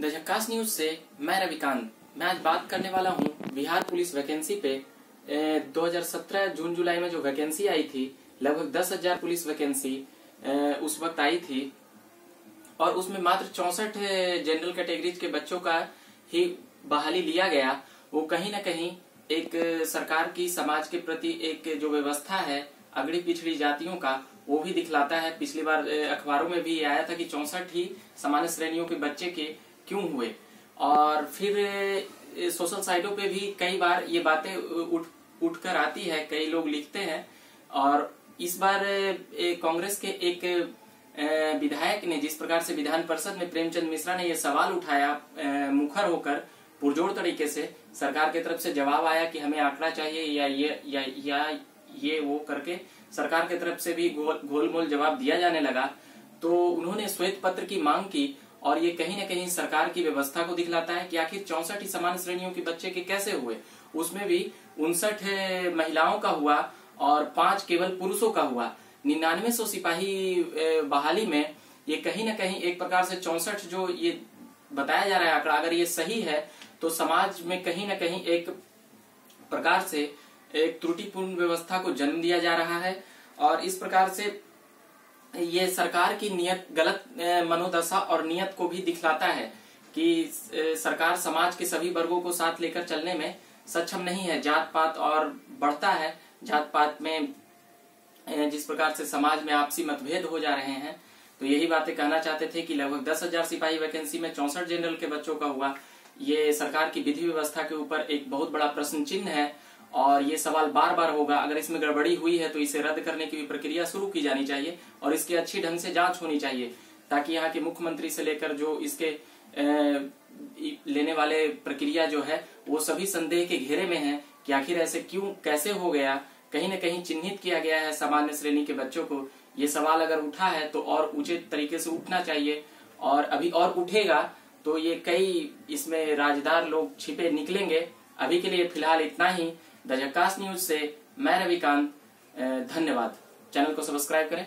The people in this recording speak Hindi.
द न्यूज़ से मैं रविकांत। मैं आज बात करने वाला हूँ बिहार पुलिस वैकेंसी पे। ए, 2017 जून जुलाई में जो वैकेंसी आई थी लगभग दस हज़ार पुलिस वैकेंसी उस वक्त आई थी। और उसमें मात्र चौसठ जनरल कैटेगरीज के बच्चों का ही बहाली लिया गया। वो कहीं ना कहीं एक सरकार की समाज के प्रति एक जो व्यवस्था है अगड़ी पिछड़ी जातियों का वो भी दिखलाता है। पिछली बार अखबारों में भी आया था कि चौसठ ही सामान्य श्रेणियों के बच्चे के क्यों हुए? और फिर सोशल साइटों पे भी कई बार ये बातें उठ उठकर आती है कई लोग लिखते हैं। और इस बार कांग्रेस के एक विधायक ने जिस प्रकार से विधान परिषद में प्रेमचंद मिश्रा ने यह सवाल उठाया मुखर होकर पुरजोर तरीके से सरकार की तरफ़ से जवाब आया कि हमें आंकड़ा चाहिए या ये या, या ये वो करके सरकार की तरफ़ से भी गोल गोलमोल जवाब दिया जाने लगा। तो उन्होंने श्वेत पत्र की मांग की और ये कहीं न कहीं सरकार की व्यवस्था को दिखलाता है कि आखिर चौसठ ही समान श्रेणियों के बच्चे के कैसे हुए? उसमें भी उनसठ महिलाओं का हुआ और पाँच केवल पुरुषों का हुआ। निन्यानवे सौ सिपाही बहाली में ये कहीं न कहीं एक प्रकार से चौसठ जो ये बताया जा रहा है आंकड़ा, अगर ये सही है तो समाज में कहीं न कहीं एक प्रकार से एक त्रुटिपूर्ण व्यवस्था को जन्म दिया जा रहा है और इस प्रकार से ये सरकार की नियत, गलत मनोदशा और नियत को भी दिखलाता है कि सरकार समाज के सभी वर्गों को साथ लेकर चलने में सक्षम नहीं है। जात पात और बढ़ता है। जात पात में जिस प्रकार से समाज में आपसी मतभेद हो जा रहे हैं तो यही बातें कहना चाहते थे कि लगभग दस हज़ार सिपाही वैकेंसी में चौसठ जनरल के बच्चों का हुआ। ये सरकार की विधि व्यवस्था के ऊपर एक बहुत बड़ा प्रश्न चिन्ह है और ये सवाल बार बार होगा, अगर इसमें गड़बड़ी हुई है तो इसे रद्द करने की भी प्रक्रिया शुरू की जानी चाहिए और इसकी अच्छी ढंग से जाँच होनी चाहिए, ताकि यहाँ के मुख्यमंत्री से लेकर जो इसके लेने वाले प्रक्रिया जो है, वो सभी संदेह के घेरे में है कि आखिर ऐसे क्यों, कैसे हो गया, कहीं न कहीं चिन्हित किया गया है सामान्य श्रेणी के बच्चों को। ये सवाल अगर उठा है तो और उचित तरीके से उठना चाहिए और अभी और उठेगा तो ये कई इसमें राजदार लोग छिपे निकलेंगे। अभी के लिए फ़िलहाल इतना ही। द जकास न्यूज़ से मैं रविकांत धन्यवाद। चैनल को सब्सक्राइब करें।